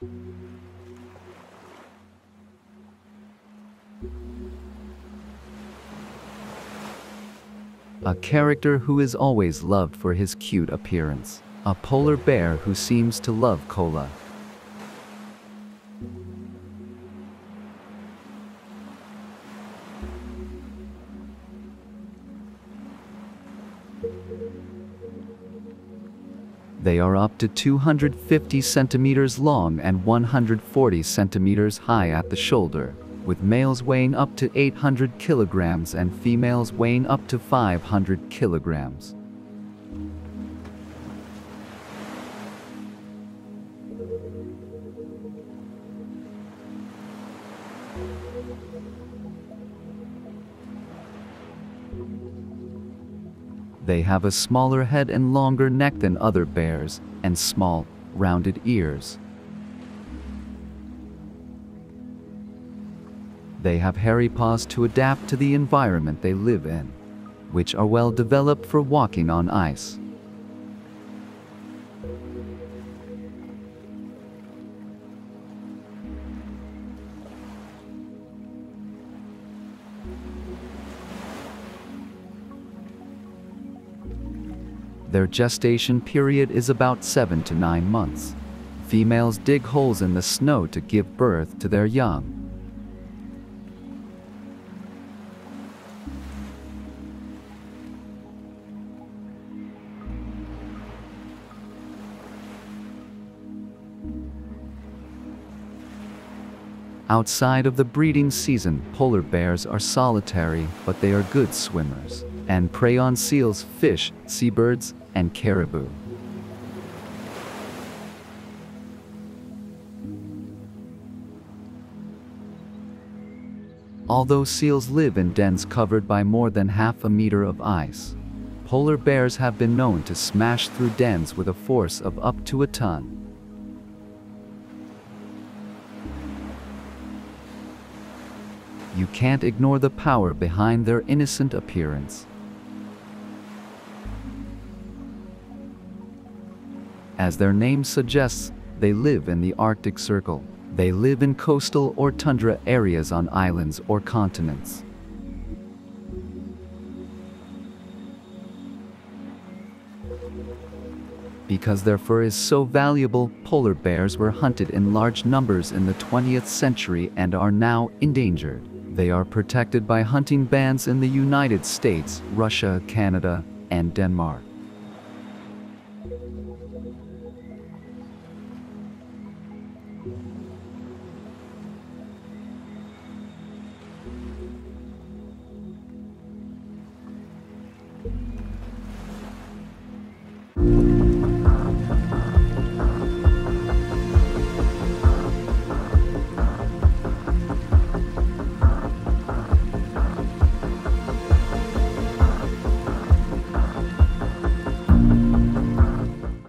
A character who is always loved for his cute appearance. A polar bear who seems to love cola. They are up to 250 centimeters long and 140 centimeters high at the shoulder, with males weighing up to 800 kilograms and females weighing up to 500 kilograms. They have a smaller head and longer neck than other bears, and small, rounded ears. They have hairy paws to adapt to the environment they live in, which are well developed for walking on ice. Their gestation period is about 7 to 9 months. Females dig holes in the snow to give birth to their young. Outside of the breeding season, polar bears are solitary, but they are good swimmers and prey on seals, fish, seabirds, and caribou. Although seals live in dens covered by more than half a meter of ice, polar bears have been known to smash through dens with a force of up to a ton. You can't ignore the power behind their innocent appearance. As their name suggests, they live in the Arctic Circle. They live in coastal or tundra areas on islands or continents. Because their fur is so valuable, polar bears were hunted in large numbers in the 20th century and are now endangered. They are protected by hunting bans in the United States, Russia, Canada, and Denmark. Thank you.